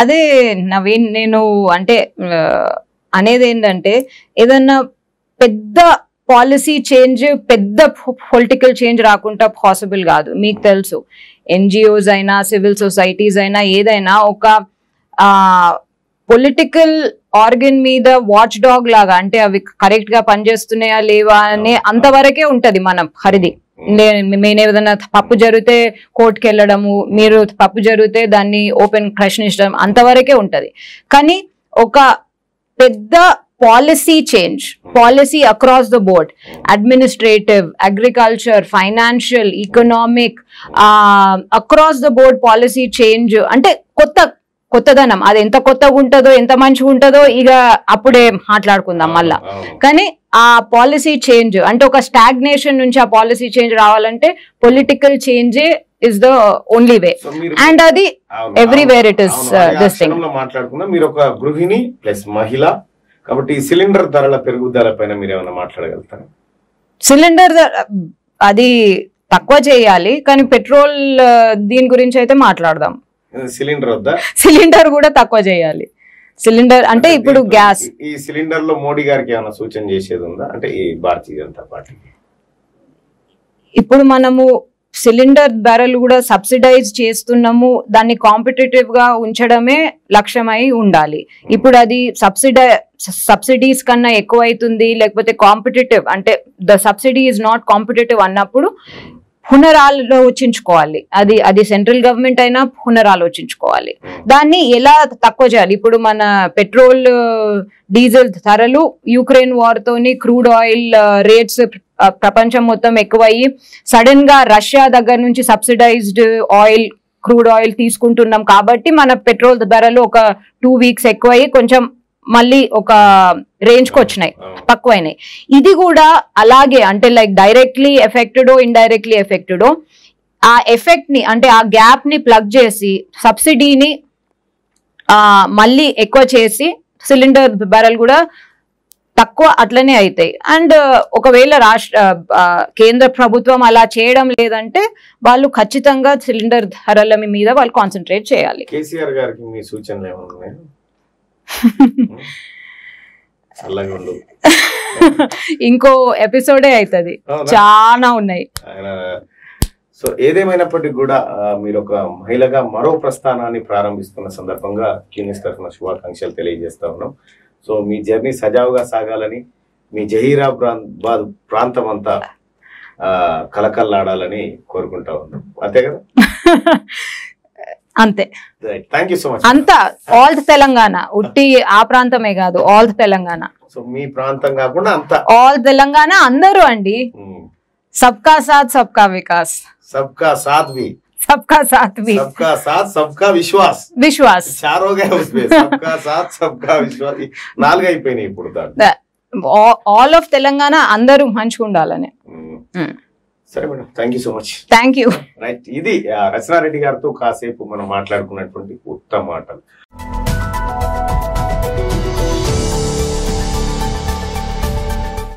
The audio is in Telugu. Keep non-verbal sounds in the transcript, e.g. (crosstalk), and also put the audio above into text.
అదే నవీన్ నేను అంటే అనేది ఏంటంటే ఏదన్నా పెద్ద పాలసీ చేంజ్ పెద్ద పొలిటికల్ చేంజ్ రాకుండా పాసిబుల్ కాదు. మీకు తెలుసు. ఎన్జిఓస్ అయినా సివిల్ సొసైటీస్ అయినా ఏదైనా ఒక పొలిటికల్ ఆర్గన్ మీద వాచ్ డాగ్ లాగా అంటే అవి కరెక్ట్గా పనిచేస్తున్నాయా లేవా అనే అంతవరకే ఉంటది మన పరిధి. నేను ఏదైనా పప్పు జరిగితే కోర్టుకి వెళ్ళడము మీరు పప్పు జరిగితే దాన్ని ఓపెన్ ప్రశ్నించడం అంతవరకే ఉంటది. కానీ ఒక పెద్ద policy change policy across the board administrative agriculture financial economic across the board policy change అంటే కొత్త కొత్తదనం. అది ఎంత కొత్తగా ఉంటుందో ఎంత మంచిగా ఉంటుందో ఇక అప్పుడే మాట్లాడుకుందాం మళ్ళా. కానీ ఆ పాలసీ చేంజ్ అంటే ఒక స్టాగ్నేషన్ నుంచి ఆ పాలసీ చేంజ్ రావాలంటే political చేంజే is the only way and అది uh, అదే ఆ this thing. క్షణంలో మాట్లాడుకున్నా మీరు ఒక గృహిణి ప్లస్ మహిళ. కాబట్టి సిలిండర్ ధరల పెరుగుదల పైన మీరు ఏమైనా మాట్లాడగలుగుతారా? సిలిండర్ అది తక్కువ చేయాలి కానీ పెట్రోల్ ఆ, దీని గురించి అయితే మాట్లాడదాం. సిలిండర్ వద్దా? సిలిండర్ కూడా తక్కువ చేయాలి. సిలిండర్ అంటే ఇప్పుడు గ్యాస్. ఈ- సిలిండర్లో మోడీ గారికి ఏమైనా సూచన చేసేది ఉందా? అంటే ఈ భారతీయ జనతా పార్టీ ఇప్పుడు మనము సిలిండర్ ధరలు కూడా సబ్సిడైజ్ చేస్తున్నాము. దాన్ని కాంపిటేటివ్గా ఉంచడమే లక్ష్యమై ఉండాలి. ఇప్పుడు అది సబ్సిడై సబ్సిడీస్ కన్నా ఎక్కువ అవుతుంది లేకపోతే కాంపిటేటివ్ అంటే the subsidy is not competitive అన్నప్పుడు పునరాలోచించుకోవాలి అది అది సెంట్రల్ గవర్నమెంట్ అయినా పునరాలోచించుకోవాలి దాన్ని ఎలా తక్కువ చేయాలి? ఇప్పుడు మన పెట్రోల్ డీజిల్ ధరలు యుక్రెయిన్ వార్తోని క్రూడ్ ఆయిల్ రేట్స్ ప్రపంచం మొత్తం ఎక్కువయ్యి సడన్గా రష్యా దగ్గర నుంచి సబ్సిడైజ్డ్ ఆయిల్ క్రూడ్ ఆయిల్ తీసుకుంటున్నాం కాబట్టి మన పెట్రోల్ ధరలు ఒక టూ వీక్స్ ఎక్కువయ్యి కొంచెం మళ్ళీ ఒక రేంజ్కి వచ్చినాయి. తక్కువైనాయి. ఇది కూడా అలాగే అంటే లైక్ డైరెక్ట్లీ ఎఫెక్టెడో ఇండైరెక్ట్లీ ఎఫెక్టెడో ఆ ఎఫెక్ట్ని అంటే ఆ గ్యాప్ని ప్లగ్ చేసి సబ్సిడీని ఆ, మళ్ళీ ఎక్కువ చేసి సిలిండర్ బెరల్ కూడా తక్కువ అట్లనే అవుతాయి అండ్ ఒకవేళ రాష్ట్ర కేంద్ర ప్రభుత్వం అలా చేయడం లేదంటే వాళ్ళు ఖచ్చితంగా సిలిండర్ ధరల మీద వాళ్ళు కాన్సన్ట్రేట్ చేయాలి. కేసీఆర్ గారికి మీ సూచనలు ఏమైనా ఉన్నాయా చల్లగా ఉండు ఇంకో ఎపిసోడే అవుతుంది? చాలా ఉన్నాయి. సో ఏదేమైనప్పటికీ కూడా మీరు ఒక మహిళగా మరో ప్రస్థానాన్ని ప్రారంభిస్తున్న సందర్భంగా క్యూనిస్ తరఫున శుభాకాంక్షలు తెలియజేస్తా ఉన్నాం. సో మీ జర్నీ సజావుగా సాగాలని మీ జహీరా ప్రాంత ప్రాంతం అంతా కలకల్లాడాలని కోరుకుంటా ఉన్నాం. అంతే కదా? (laughs) అంతే థ్యాంక్ యూ సో మచ్ అంతా ఆల్ తెలంగాణ ఉట్టి ఆ ప్రాంతమే కాదు ఆల్ తెలంగాణ సో మీ ప్రాంతం కాకుండా అంతా ఆల్ తెలంగాణ అందరూ అండి ఉమ్, సబ్కా సాత్ సబ్కా వికాస్ सबका साथ भी సబ్కా సాత్ भी सबका साथ सबका विश्वास విశ్వాస్ चार हो गए उसमें सबका साथ सबका विश्वास నాలుగు అయిపోయినాయి ఇప్పుడు దాంట్లో ఆల్ ఆఫ్ తెలంగాణ అందరూ మంచిగా ఉండాలని ఉమ్. సరే madam thank you so much thank you right ఇది రచనారెడ్డి గారితో కాసేపు మనం మాట్లాడుకున్నటువంటి ఉత్తమ మాటలు.